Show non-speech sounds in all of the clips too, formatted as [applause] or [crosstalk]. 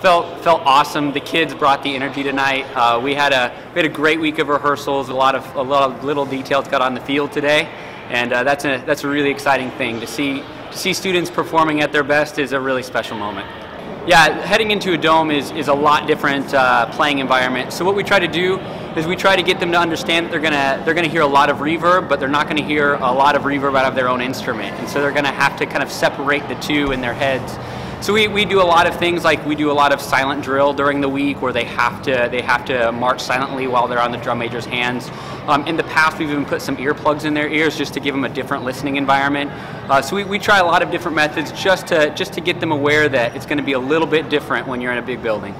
felt felt awesome. The kids brought the energy tonight. Uh, we had a we had a great week of rehearsals. A lot of a lot of little details got on the field today, and uh, that's a that's a really exciting thing to see. To see students performing at their best is a really special moment. Yeah, heading into a dome is, is a lot different uh, playing environment. So what we try to do is we try to get them to understand that they're gonna they're gonna hear a lot of reverb, but they're not gonna hear a lot of reverb out of their own instrument, and so they're gonna have to kind of separate the two in their heads so we, we do a lot of things like we do a lot of silent drill during the week where they have to they have to march silently while they're on the drum major's hands. Um, in the past, we've even put some earplugs in their ears just to give them a different listening environment. Uh, so we, we try a lot of different methods just to just to get them aware that it's going to be a little bit different when you're in a big building.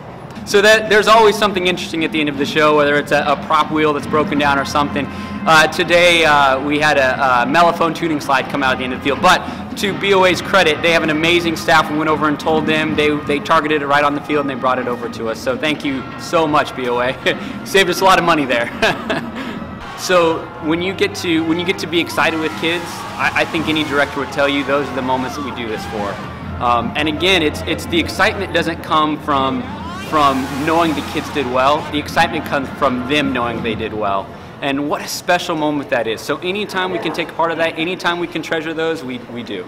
So that there's always something interesting at the end of the show, whether it's a, a prop wheel that's broken down or something. Uh, today uh, we had a, a mellophone tuning slide come out at the end of the field, but to BOA's credit, they have an amazing staff. We went over and told them. They, they targeted it right on the field and they brought it over to us. So thank you so much, BOA. [laughs] Saved us a lot of money there. [laughs] so when you get to when you get to be excited with kids, I, I, think any director would tell you those are the moments that we do this for. Um, and again, it's it's the excitement doesn't come from from knowing the kids did well. The excitement comes from them knowing they did well. And what a special moment that is. So anytime we can take part of that, anytime we can treasure those, we, we do.